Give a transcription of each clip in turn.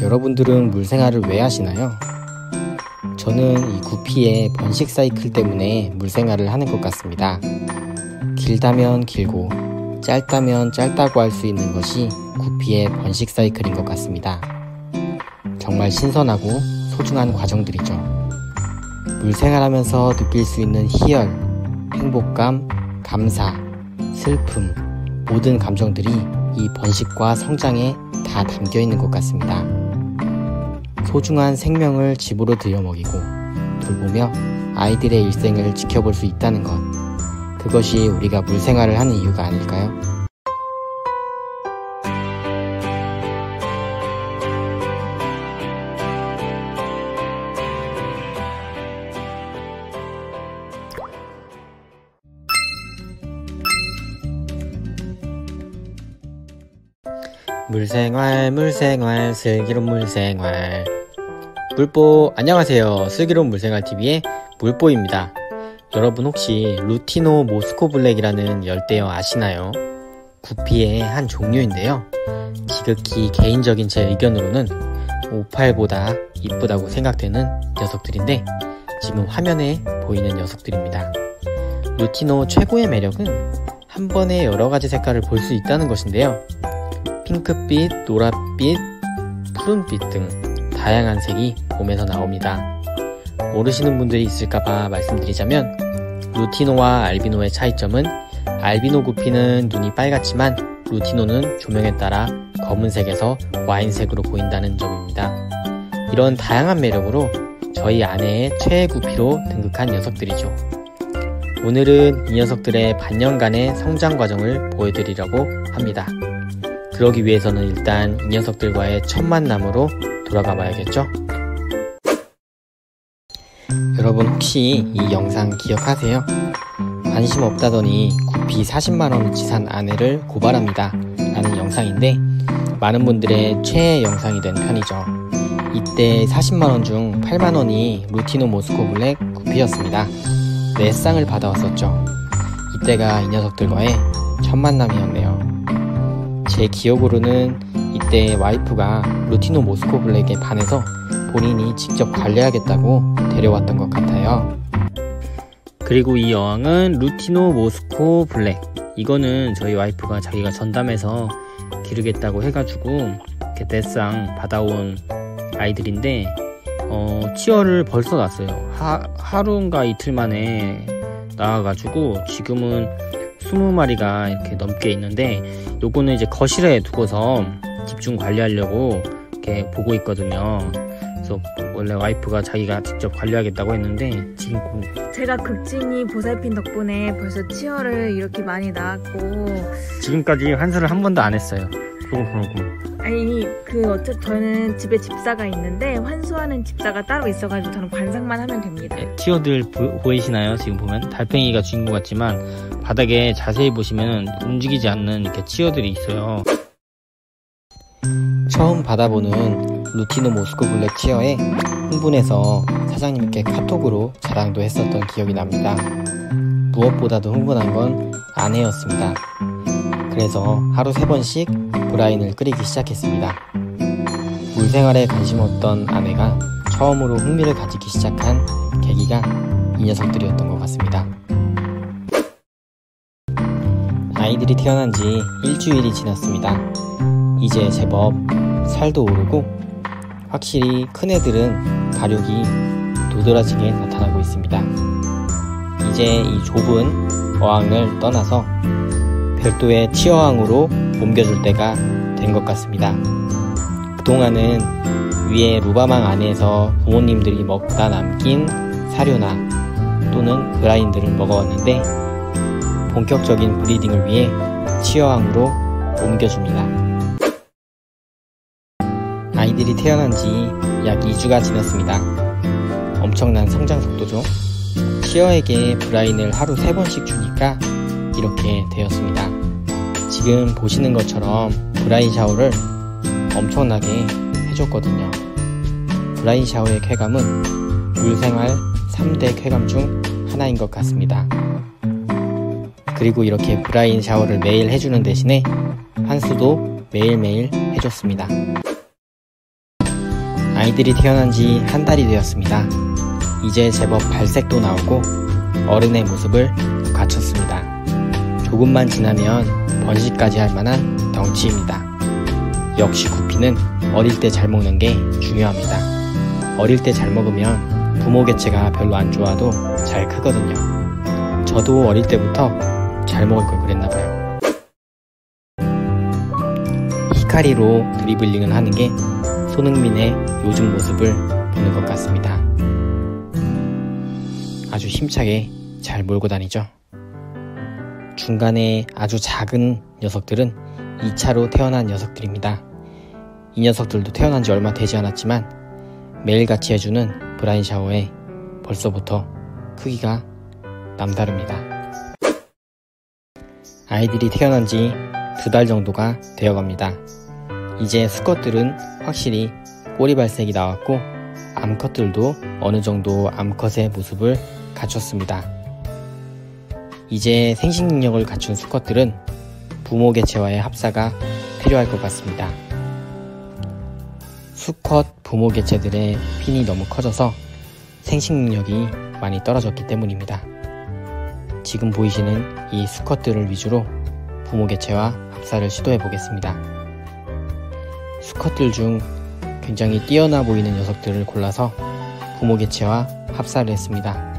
여러분들은 물 생활을 왜 하시나요? 저는 이 구피의 번식 사이클 때문에 물 생활을 하는 것 같습니다. 길다면 길고 짧다면 짧다고 할 수 있는 것이 구피의 번식 사이클인 것 같습니다. 정말 신선하고 소중한 과정들이죠. 물 생활하면서 느낄 수 있는 희열, 행복감, 감사, 슬픔, 모든 감정들이 이 번식과 성장에 다 담겨 있는 것 같습니다. 소중한 생명을 집으로 들여먹이고 돌보며 아이들의 일생을 지켜볼 수 있다는 것. 그것이 우리가 물생활을 하는 이유가 아닐까요? 물생활 물생활 슬기로운 물생활 물보 안녕하세요. 슬기로운 물생활TV의 물보입니다. 여러분 혹시 루티노 모스코 블랙이라는 열대어 아시나요? 구피의 한 종류인데요. 지극히 개인적인 제 의견으로는 오팔보다 이쁘다고 생각되는 녀석들인데 지금 화면에 보이는 녀석들입니다. 루티노 최고의 매력은 한 번에 여러 가지 색깔을 볼 수 있다는 것인데요. 핑크빛, 노란빛, 푸른빛 등 다양한 색이 몸에서 나옵니다. 모르시는 분들이 있을까봐 말씀드리자면 루티노와 알비노의 차이점은 알비노 구피는 눈이 빨갛지만 루티노는 조명에 따라 검은색에서 와인색으로 보인다는 점입니다. 이런 다양한 매력으로 저희 아내의 최애 구피로 등극한 녀석들이죠. 오늘은 이 녀석들의 반년간의 성장 과정을 보여드리려고 합니다. 그러기 위해서는 일단 이 녀석들과의 첫 만남으로 돌아가 봐야겠죠? 여러분 혹시 이 영상 기억하세요? 관심 없다더니 구피 40만원어치 산 아내를 고발합니다. 라는 영상인데 많은 분들의 최애 영상이 된 편이죠. 이때 40만원 중 8만원이 루티노 모스코 블랙 구피였습니다. 4쌍을 받아왔었죠. 이때가 이 녀석들과의 첫 만남이었네요. 제 기억으로는 이때 와이프가 루티노 모스코 블랙에 반해서 본인이 직접 관리하겠다고 데려왔던 것 같아요. 그리고 이 여왕은 루티노 모스코 블랙. 이거는 저희 와이프가 자기가 전담해서 기르겠다고 해가지고 대상 받아온 아이들인데 어, 치어를 벌써 났어요. 하, 하루인가 이틀 만에 나와가지고 지금은 20마리가 이렇게 넘게 있는데 요거는 이제 거실에 두고서 집중 관리하려고 이렇게 보고 있거든요. 그래서 원래 와이프가 자기가 직접 관리하겠다고 했는데 지금 제가 극진히 보살핀 덕분에 벌써 치어를 이렇게 많이 낳았고 지금까지 환수를 한 번도 안 했어요. 그러고 그러고 아니 그 어차피 저는 집에 집사가 있는데 환수하는 집사가 따로 있어가지고 저는 관상만 하면 됩니다. 네, 티어들 보, 이시나요 지금 보면 달팽이가 주인공 같지만 바닥에 자세히 보시면 움직이지 않는 이렇게 치어들이 있어요. 처음 받아보는 루티노 모스코 블랙 치어에 흥분해서 사장님께 카톡으로 자랑도 했었던 기억이 납니다. 무엇보다도 흥분한 건 아내였습니다. 그래서 하루 세 번씩 브라인을 끓이기 시작했습니다. 물 생활에 관심 없던 아내가 처음으로 흥미를 가지기 시작한 계기가 이 녀석들이었던 것 같습니다. 아이들이 태어난 지 일주일이 지났습니다. 이제 제법 살도 오르고 확실히 큰 애들은 가력이 도드라지게 나타나고 있습니다. 이제 이 좁은 어항을 떠나서 별도의 치어항으로 옮겨줄 때가 된 것 같습니다. 그동안은 위에 루바망 안에서 부모님들이 먹다 남긴 사료나 또는 그라인들을 먹어왔는데 본격적인 브리딩을 위해 치어항으로 옮겨줍니다. 아이들이 태어난 지 약 2주가 지났습니다. 엄청난 성장 속도죠. 치어에게 브라인을 하루 3번씩 주니까 이렇게 되었습니다. 지금 보시는 것처럼 브라인 샤워를 엄청나게 해줬거든요. 브라인 샤워의 쾌감은 물생활 3대 쾌감 중 하나인 것 같습니다. 그리고 이렇게 브라인 샤워를 매일 해주는 대신에 환수도 매일매일 해줬습니다. 아이들이 태어난 지 한 달이 되었습니다. 이제 제법 발색도 나오고 어른의 모습을 갖췄습니다. 조금만 지나면 번식까지 할 만한 덩치입니다. 역시 구피는 어릴 때 잘 먹는 게 중요합니다. 어릴 때 잘 먹으면 부모 개체가 별로 안 좋아도 잘 크거든요. 저도 어릴 때부터 잘 먹을 걸 그랬나봐요. 히카리로 드리블링을 하는 게 손흥민의 요즘 모습을 보는 것 같습니다. 아주 힘차게 잘 몰고 다니죠. 중간에 아주 작은 녀석들은 2차로 태어난 녀석들입니다. 이 녀석들도 태어난 지 얼마 되지 않았지만 매일같이 해주는 브라인 샤워에 벌써부터 크기가 남다릅니다. 아이들이 태어난 지 두 달 정도가 되어갑니다. 이제 수컷들은 확실히 꼬리 발색이 나왔고 암컷들도 어느 정도 암컷의 모습을 갖췄습니다. 이제 생식 능력을 갖춘 수컷들은 부모 개체와의 합사가 필요할 것 같습니다. 수컷 부모 개체들의 핀이 너무 커져서 생식 능력이 많이 떨어졌기 때문입니다. 지금 보이시는 이 수컷들을 위주로 부모 개체와 합사를 시도해 보겠습니다. 수컷들 중 굉장히 뛰어나 보이는 녀석들을 골라서 부모 개체와 합사를 했습니다.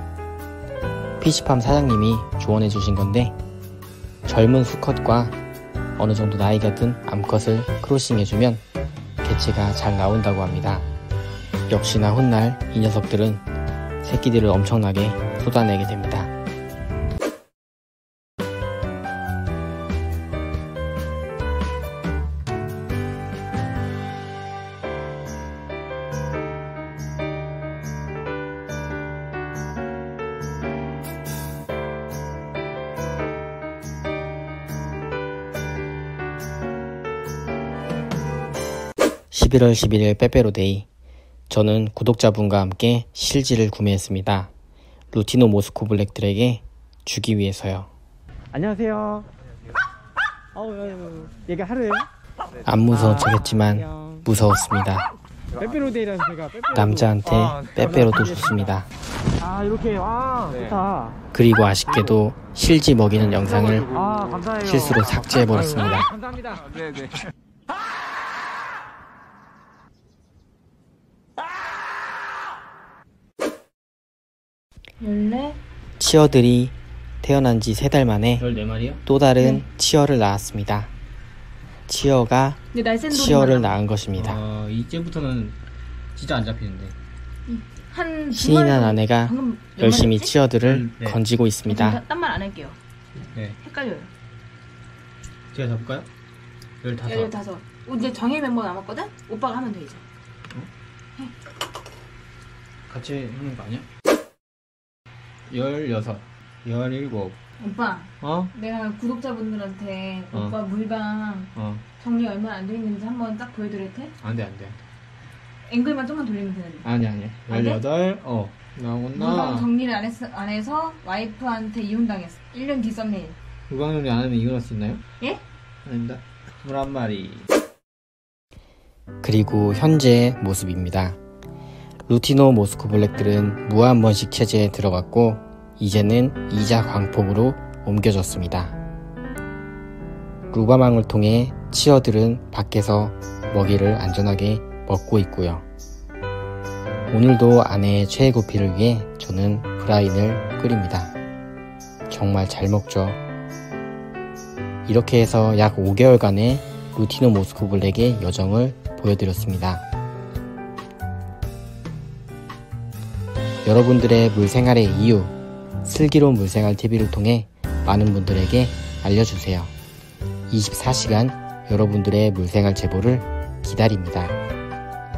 피시팜 사장님이 조언해 주신 건데 젊은 수컷과 어느 정도 나이가 든 암컷을 크로싱 해주면 개체가 잘 나온다고 합니다. 역시나 훗날 이 녀석들은 새끼들을 엄청나게 쏟아내게 됩니다. (11월 11일) 빼빼로데이 저는 구독자분과 함께 실지를 구매했습니다 루티노 모스코 블랙들에게 주기 위해서요 안녕하세요. 어우, 얘가 하루예요? 안 무서운 척했지만 무서웠습니다 빼빼로데이라는 제가 빼빼로. 남자한테 빼빼로도 좋습니다 아 이렇게 와 좋다. 그리고 아쉽게도 실지 먹이는 영상을 아. 실수로 삭제해버렸습니다 감사합니다. 네 네. 열네 치어들이 태어난 지 세 달 만에 14마리요? 또 다른 치어를 낳았습니다. 치어가 근데 치어를 낳은 것입니다. 어, 이제부터는 진짜 안 잡히는데. 한 신이 난 아내가 열심히? 치어들을 네. 건지고 있습니다. 딴말 안 할게요 네. 헷갈려요 제가 잡을까요? 15. 15 이제 정해 멤버 남았거든? 오빠가 하면 돼 이제 같이 하는 거 아니야? 16. 17. 오빠 어? 내가 구독자분들한테 어. 오빠 물방 어. 정리 얼마나 안돼 있는지 한번 딱 보여드릴 테? 안 돼, 안 돼. 앵글만 좀만 돌리면 되는데 아니, 아니. 안 돼? 18. 어. 물방 나오나? 정리를 안, 했, 안 해서 와이프한테 이혼당했어 1년 뒤 썸네일 물방 정리 안 하면 이혼할 수 있나요? 예? 아닙니다. 21마리. 그리고 현재의 모습입니다. 루티노 모스코 블랙들은 무한 번식 체제에 들어갔고 이제는 이자 광폭으로 옮겨졌습니다. 루바망을 통해 치어들은 밖에서 먹이를 안전하게 먹고 있고요. 오늘도 아내의 최애 구피를 위해 저는 브라인을 끓입니다. 정말 잘 먹죠. 이렇게 해서 약 5개월간의 루티노 모스코 블랙의 여정을 보여드렸습니다. 여러분들의 물 생활의 이유, 슬기로운 물생활 TV를 통해 많은 분들에게 알려주세요. 24시간 여러분들의 물생활 제보를 기다립니다.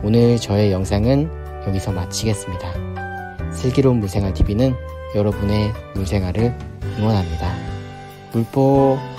오늘 저의 영상은 여기서 마치겠습니다. 슬기로운 물생활 TV는 여러분의 물생활을 응원합니다. 물보